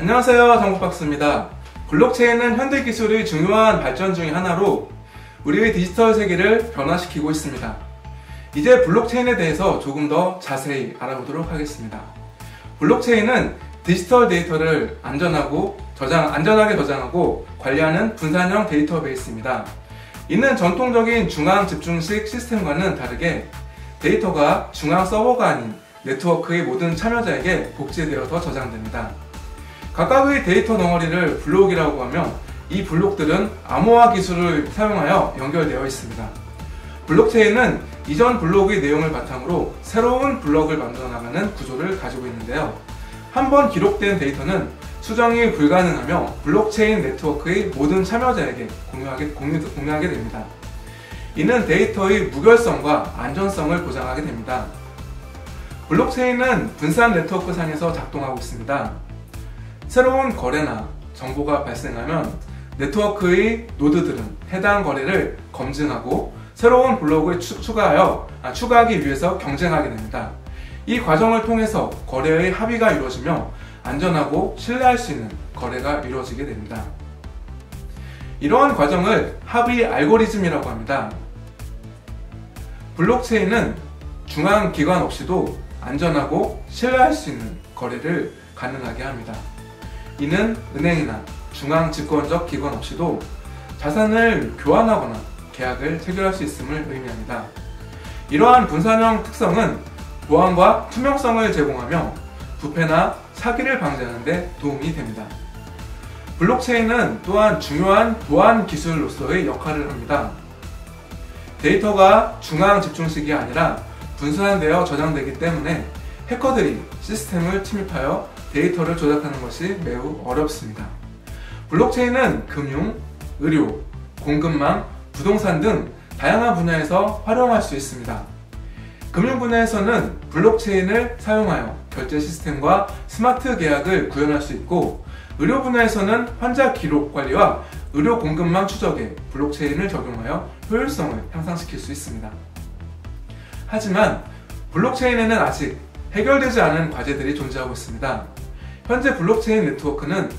안녕하세요 정국박스입니다. 블록체인은 현대 기술의 중요한 발전 중의 하나로 우리의 디지털 세계를 변화시키고 있습니다. 이제 블록체인에 대해서 조금 더 자세히 알아보도록 하겠습니다. 블록체인은 디지털 데이터를 안전하고 저장, 안전하게 저장하고 관리하는 분산형 데이터베이스입니다. 이는 전통적인 중앙 집중식 시스템과는 다르게 데이터가 중앙 서버가 아닌 네트워크의 모든 참여자에게 복제되어서 저장됩니다. 각각의 데이터 덩어리를 블록이라고 하며 이 블록들은 암호화 기술을 사용하여 연결되어 있습니다. 블록체인은 이전 블록의 내용을 바탕으로 새로운 블록을 만들어 나가는 구조를 가지고 있는데요. 한번 기록된 데이터는 수정이 불가능하며 블록체인 네트워크의 모든 참여자에게 공유하게, 공유, 공유하게 됩니다. 이는 데이터의 무결성과 안전성을 보장하게 됩니다. 블록체인은 분산 네트워크 상에서 작동하고 있습니다. 새로운 거래나 정보가 발생하면 네트워크의 노드들은 해당 거래를 검증하고 새로운 블록을 추, 가하여 아, 추가하기 위해서 경쟁하게 됩니다. 이 과정을 통해서 거래의 합의가 이루어지며 안전하고 신뢰할 수 있는 거래가 이루어지게 됩니다. 이러한 과정을 합의 알고리즘이라고 합니다. 블록체인은 중앙 기관 없이도 안전하고 신뢰할 수 있는 거래를 가능하게 합니다. 이는 은행이나 중앙 집권적 기관 없이도 자산을 교환하거나 계약을 체결할 수 있음을 의미합니다. 이러한 분산형 특성은 보안과 투명성을 제공하며 부패나 사기를 방지하는 데 도움이 됩니다. 블록체인은 또한 중요한 보안 기술로서의 역할을 합니다. 데이터가 중앙 집중식이 아니라 분산되어 저장되기 때문에 해커들이 시스템을 침입하여 데이터를 조작하는 것이 매우 어렵습니다. 블록체인은 금융, 의료, 공급망, 부동산 등 다양한 분야에서 활용할 수 있습니다. 금융 분야에서는 블록체인을 사용하여 결제 시스템과 스마트 계약을 구현할 수 있고 의료 분야에서는 환자 기록 관리와 의료 공급망 추적에 블록체인을 적용하여 효율성을 향상시킬 수 있습니다. 하지만 블록체인에는 아직 해결되지 않은 과제들이 존재하고 있습니다. 현재 블록체인 네트워크는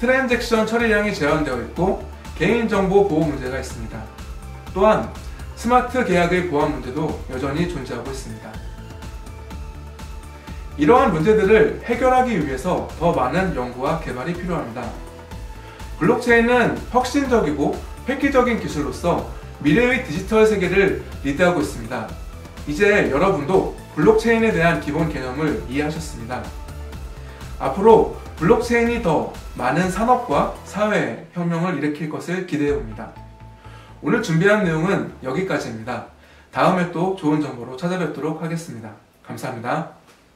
트랜잭션 처리량이 제한되어 있고 개인정보 보호 문제가 있습니다. 또한 스마트 계약의 보안 문제도 여전히 존재하고 있습니다. 이러한 문제들을 해결하기 위해서 더 많은 연구와 개발이 필요합니다. 블록체인은 혁신적이고 획기적인 기술로서 미래의 디지털 세계를 리드하고 있습니다. 이제 여러분도 블록체인에 대한 기본 개념을 이해하셨습니다. 앞으로 블록체인이 더 많은 산업과 사회 혁명을 일으킬 것을 기대해 봅니다. 오늘 준비한 내용은 여기까지입니다. 다음에 또 좋은 정보로 찾아뵙도록 하겠습니다. 감사합니다.